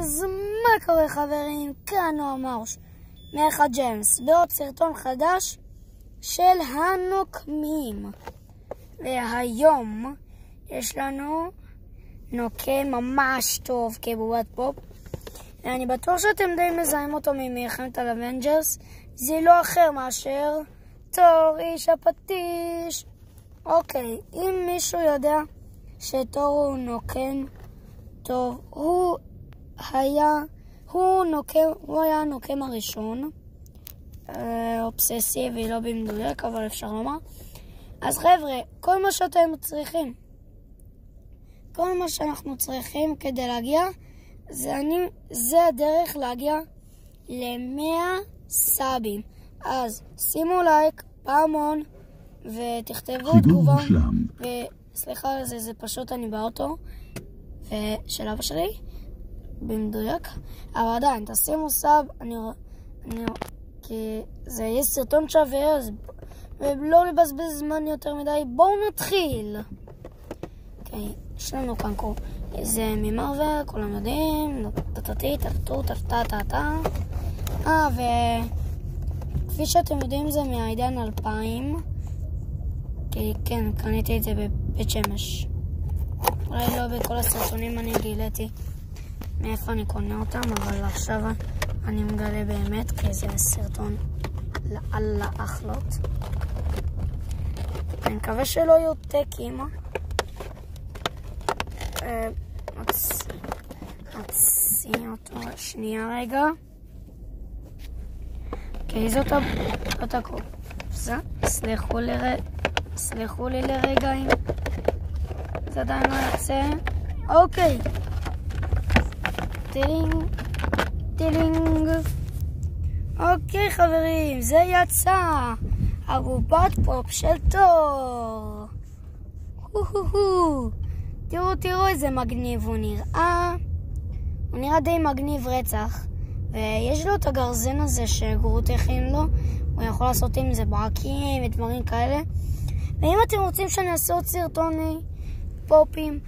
אז מה קורה חברים? כאן נועם הרוש מלך הגיימס בעוד סרטון חדש של הנוקמים. והיום יש לנו נוקם ממש טוב בובת פופ. ואני בטוח שאתם די מזהים אותו ממלחמת ה Avengers זה לא אחר מאשר תור איש הפטיש. אוקיי, אם מישהו יודע שתור הוא נוקם טוב, הוא היה, הוא נוקם, הוא היה הנוקם הראשון, אה, אובססיבי, לא במדויק, אבל אפשר לומר. אז חבר'ה, כל מה שאתם צריכים, כל מה שאנחנו צריכים כדי להגיע, זה, אני, זה הדרך להגיע למאה סאבים. אז שימו לייק, פעמון, ותכתבו תגובה. וסליחה על זה, זה פשוט אני באוטו. של אבא שלי, במדויק, אבל עדיין, תשימו סאב, אני, אני, כי זה יהיה סרטון שווה, אז, ולא לבזבז זמן יותר מדי, בואו נתחיל. אוקיי, יש לנו כאן קור, זה ממרווה, כולם יודעים, טטטי, טטטו, טטטה, טטטה. אה, וכפי שאתם יודעים זה מהעידן 2000, כי כן, קניתי את זה בבית שמש. אולי לא בכל הסרטונים אני גיליתי מאיפה אני קונה אותם, אבל עכשיו אני מגלה באמת, כי זה סרטון על האחלות. אני מקווה שלא יהיו טקים. נוציא אותו שנייה רגע. אוקיי, זאת הקופסה. סלחו לי לרגע אם... זה עדיין לא יוצא. אוקיי. טילינג, טילינג. אוקיי חברים, זה יצא. הבובת פופ של תור. תראו, תראו איזה מגניב הוא נראה. הוא נראה די מגניב רצח. ויש לו את הגרזן הזה שגרוט הכין לו. הוא יכול לעשות עם זה ברקים ודברים כאלה. ואם אתם רוצים שאני אעשה עוד סרטון פופים